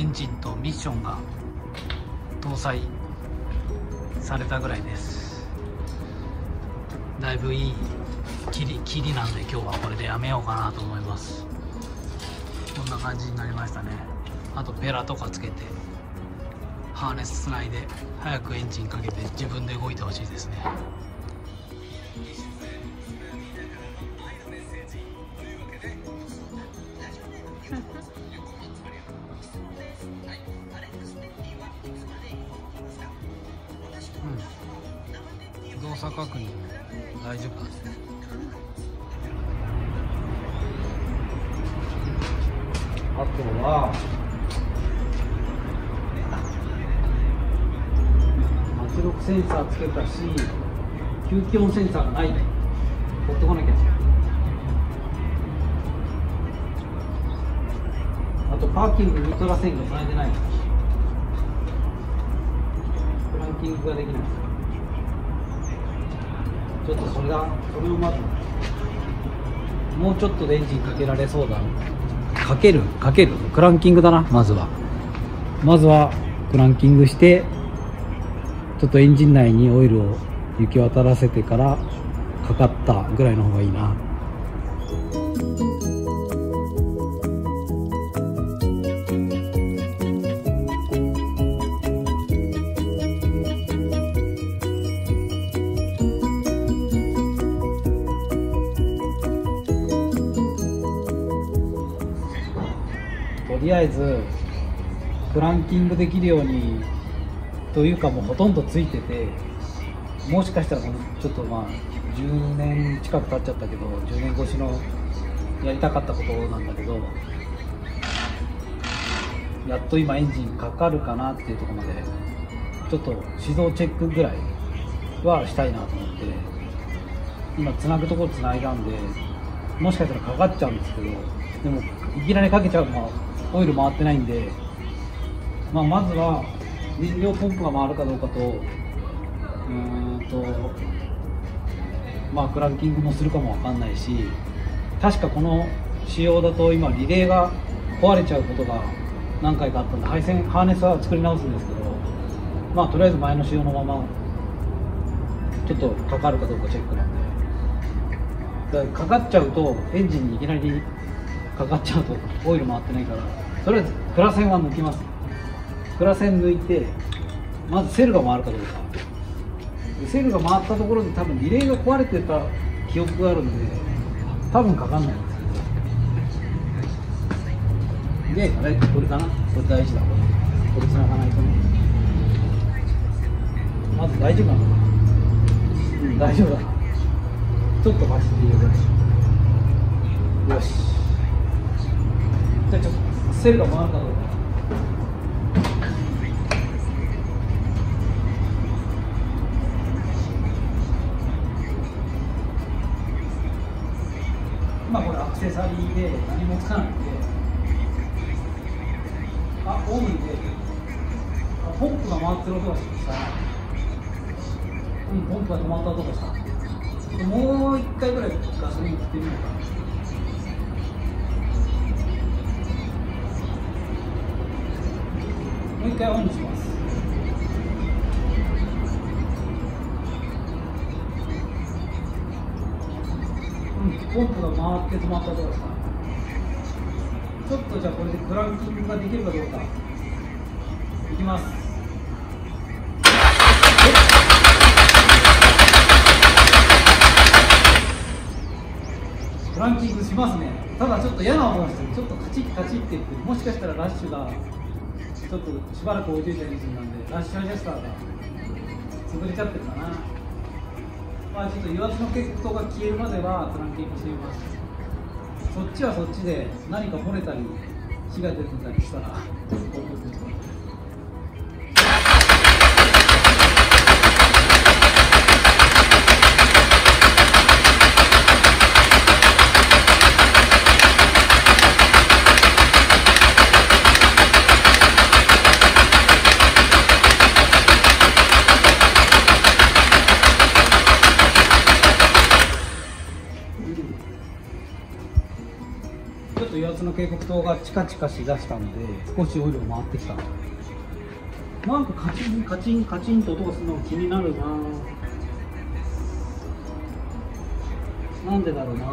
エンジンとミッションが搭載されたぐらいです。だいぶいい切り切りなんで今日はこれでやめようかなと思います。こんな感じになりましたね。あとペラとかつけてハーネスつないで早くエンジンかけて自分で動いてほしいですね。うん動作確認大丈夫だねあとは圧力センサーつけたし吸気温センサーがないで。持ってこなきゃ。あとパーキングウルトラ線がつないでない。クランキングができない。ちょっとそれだそれをまずもうちょっとでエンジンかけられそうだ。かける？かける？クランキングだなまずは。まずはクランキングしてちょっとエンジン内にオイルを行き渡らせてからかかったぐらいの方がいいな。クランキングできるようにというかもうほとんどついててもしかしたらちょっとまあ10年近く経っちゃったけど10年越しのやりたかったことなんだけどやっと今エンジンかかるかなっていうとこまでちょっと始動チェックぐらいはしたいなと思って今つなぐところつないだんでもしかしたらかかっちゃうんですけどでもいきなりかけちゃうと、まあ、オイル回ってないんで、まあ、まずは燃料ポンプが回るかどうかとうんとまあクランキングもするかもわかんないし確かこの仕様だと今リレーが壊れちゃうことが何回かあったんで配線ハーネスは作り直すんですけどまあとりあえず前の仕様のままちょっとかかるかどうかチェックなんで。だかかかっちゃうとエンジンにいきなりかかっちゃうとオイル回ってないからとりあえずクラ線は抜きます。クラ線抜いてまずセルが回るかどうか。セルが回ったところで多分リレーが壊れてた記憶があるんで多分かかんないんですけどであれこれかな？これ大事だ。これこれ繋がないとね。まず大丈夫なのか？なうん大丈夫だ。ちょっと走っていいよよし。じゃあちょっとセルが回るかどうか。セサリーで何もつかないんであオンであポンプが回ってる音がした。うんポンプが止まった音がした。もう一回ぐらいガソリン切ってみようか。もう一回オンにします。ポンプが回って止まったところですかちょっとじゃあこれでクランキングができるかどうか。いきます。クランキングしますね。ただちょっと嫌な思いしてる。ちょっとカチッカチッって言ってもしかしたらラッシュがちょっとしばらく置いといたエンジンなんでラッシュアジャスターが潰れちゃってるかな。まあちょっと油圧の血統が消えるまではクランキングしてみます。そっちはそっちで何か漏れたり火が出てたりしたら警告灯がチカチカしだしたんで少しオイルが回ってきた。なんかカチンカチンカチンと音がするのが気になるな。なんでだろうな。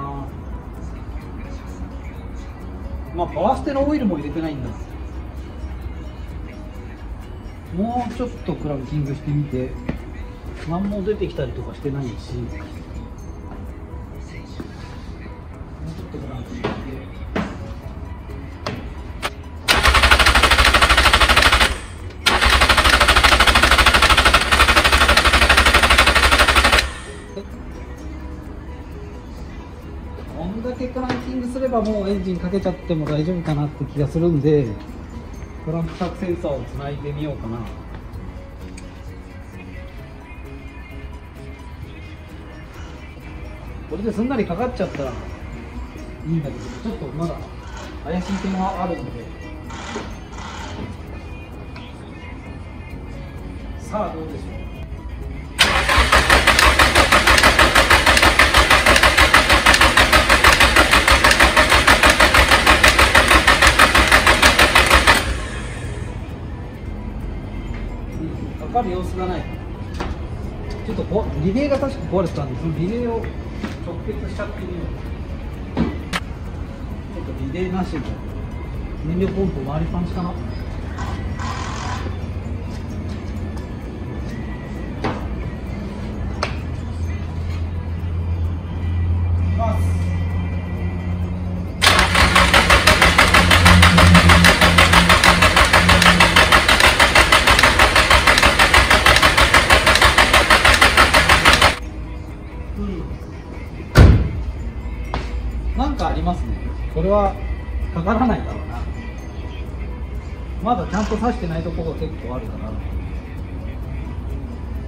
まあパワーステのオイルも入れてないんだ。もうちょっとクランキングしてみて。何も出てきたりとかしてないし。ジンかけちゃっても大丈夫かなって気がするんでクランクシャクセンサーをつないでみようかな。これですんなりかかっちゃったらいいんだけどちょっとまだ怪しい点があるので。さあどうでしょう。かる様子がない。ちょっとこリレーが確か壊れてたんでそのリレーを直結しちゃってみよう。ちょっとリレーなしで燃料ポンプ回りっぱなしかな。ゃんと刺してないところが結構あるから。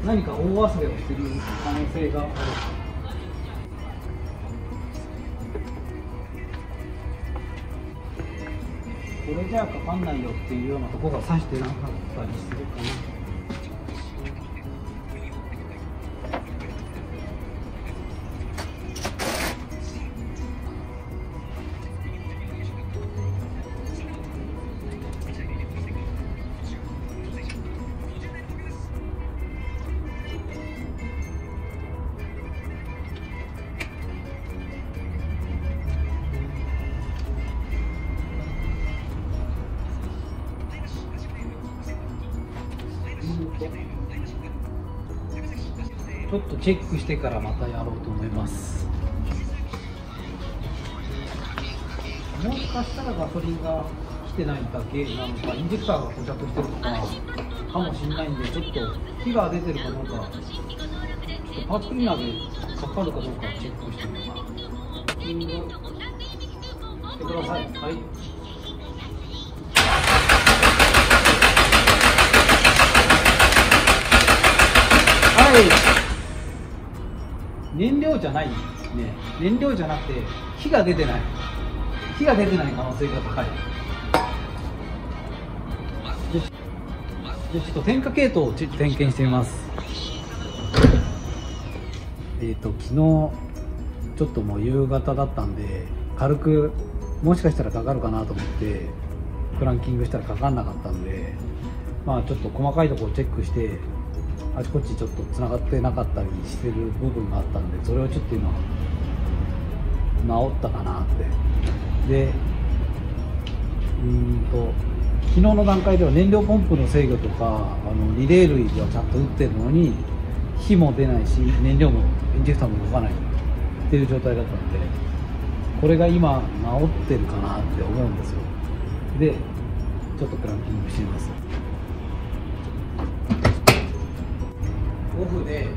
何か大忘れをしてる可能性がある。これじゃあかかんないよっていうようなところが刺してなかったりするかな。ちょっとチェックしてからまたやろうと思います。もしかしたらガソリンが来てないだけなのかインジェクターが固着してるとかかもしれないんでちょっと火が出てるかどうかちょっとパッキンナーでかかるかどうかチェックしてみようかなパッキングしてください。はい燃料じゃないね。燃料じゃなくて火が出てない。火が出てない可能性が高い。ででちょっと点火系統をち点検してみます。えっ、と昨日ちょっともう夕方だったんで軽くもしかしたらかかるかなと思ってクランキングしたらかかんなかったんでまあちょっと細かいところをチェックしてあちこちちょっとつながってなかったりしてる部分があったんでそれをちょっと今治ったかなって。でうんと昨日の段階では燃料ポンプの制御とかあのリレー類ではちゃんと打ってるのに火も出ないし燃料もインジェクターも動かないっていう状態だったんでこれが今治ってるかなって思うんですよ。でちょっとクランキングしてみます。オフで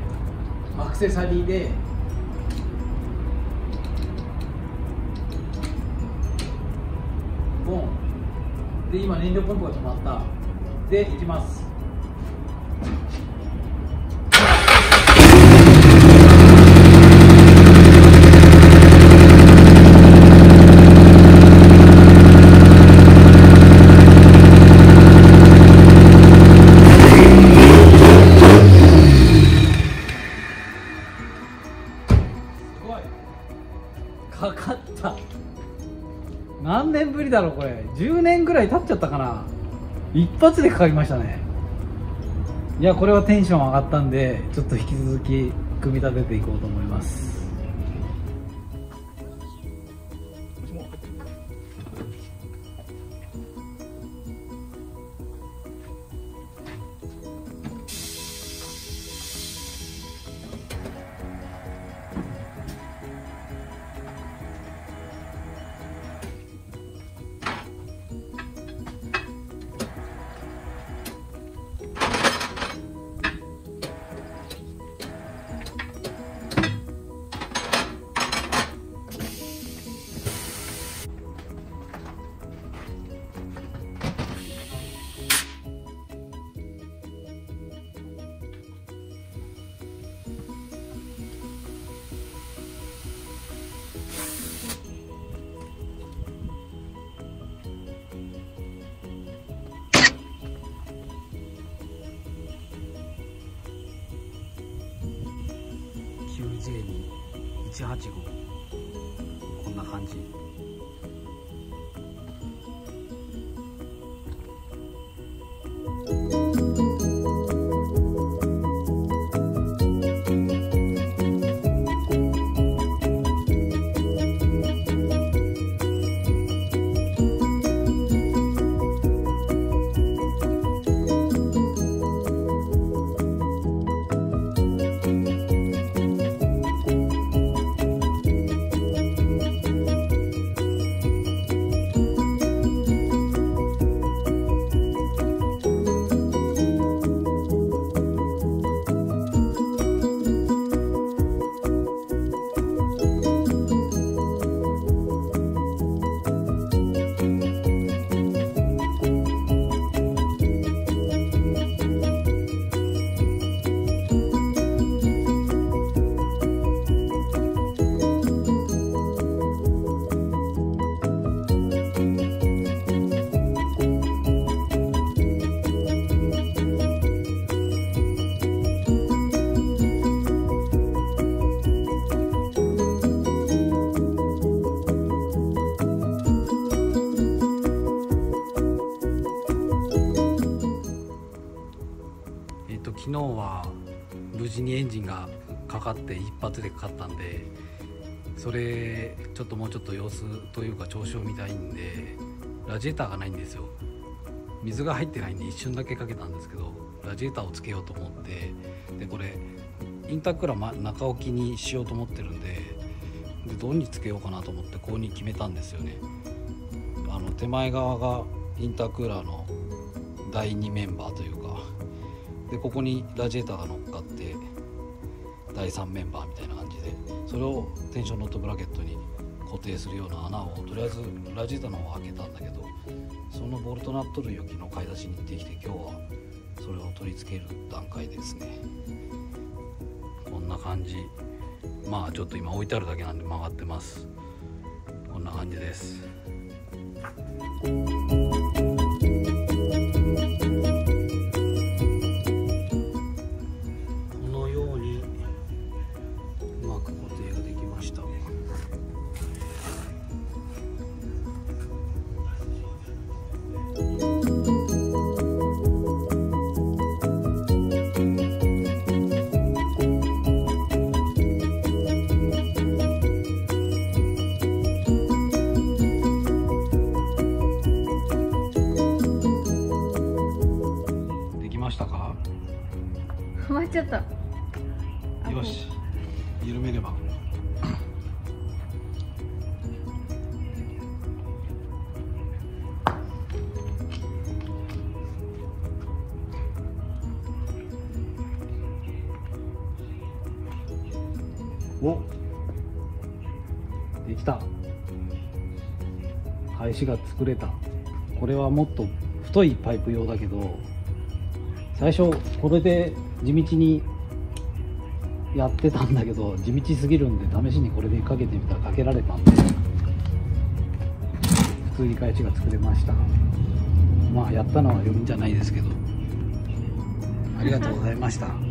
アクセサリーでボン。で今燃料ポンプが止まった。で行きます。ぶりだろこれ。10年ぐらい経っちゃったかな。一発でかかりましたね。いやこれはテンション上がったんでちょっと引き続き組み立てていこうと思います。9J に185こんな感じ。事にエンジンがかかって一発でかかったんでそれちょっともうちょっと様子というか調子を見たいんでラジエーターがないんですよ。水が入ってないんで一瞬だけかけたんですけどラジエーターをつけようと思ってでこれインタークーラーま中置きにしようと思ってるんででどうにつけようかなと思ってこうに決めたんですよね。あの手前側がインタークーラーの第2メンバーというかでここにラジエーターが乗っかって第3メンバーみたいな感じでそれをテンションノットブラケットに固定するような穴をとりあえずラジエーターの方は開けたんだけどそのボルトナット類を昨日買い出しに行ってきて今日はそれを取り付ける段階ですね。こんな感じ。まあちょっと今置いてあるだけなんで曲がってます。こんな感じです。返しが作れた。これはもっと太いパイプ用だけど最初これで地道にやってたんだけど地道すぎるんで試しにこれでかけてみたらかけられたんで普通に返しが作れました。まあやったのは余韻じゃないですけど。ありがとうございました。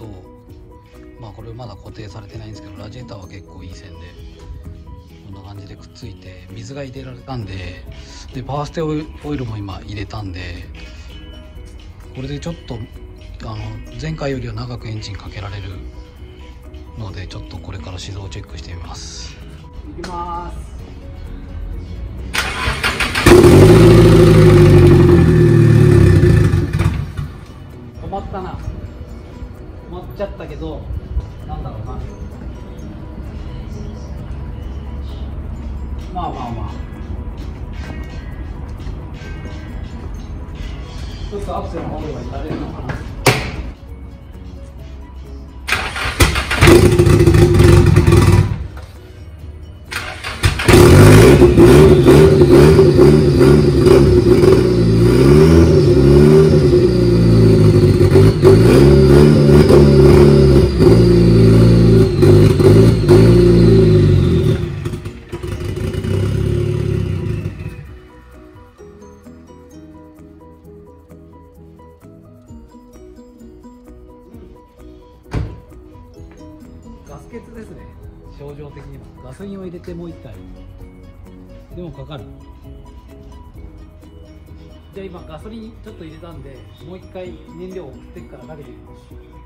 とまあこれまだ固定されてないんですけどラジエーターは結構いい線でこんな感じでくっついて水が入れられたんででパワーステオイルも今入れたんでこれでちょっとあの前回よりは長くエンジンかけられるのでちょっとこれから始動チェックしてみます。いきます。ちゃったけどなんだろうな。まあまあまあ。ちょっとアクセルの方ではいられるのかな。ちょっと入れたんでもう一回燃料を送ってからかけてみます。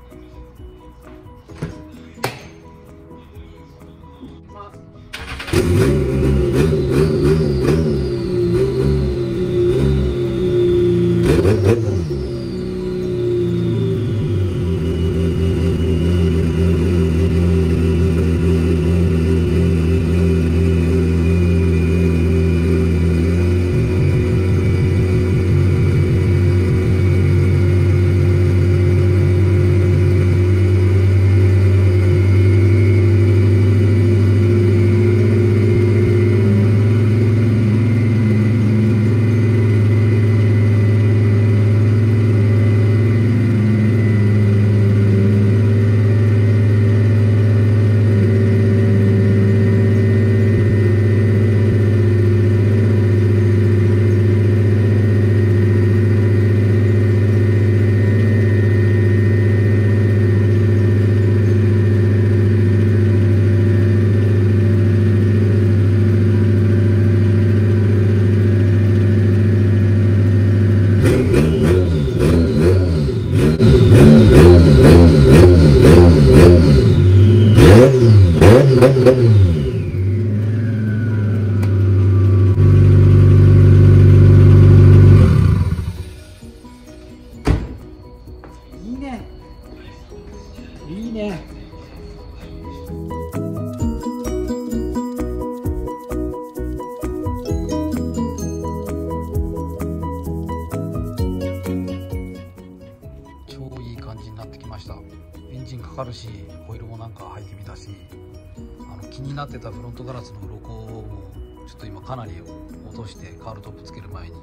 かなり落としてカールトップつける前に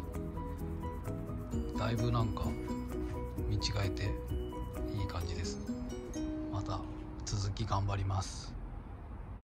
だいぶなんか見違えていい感じです。また続き頑張ります。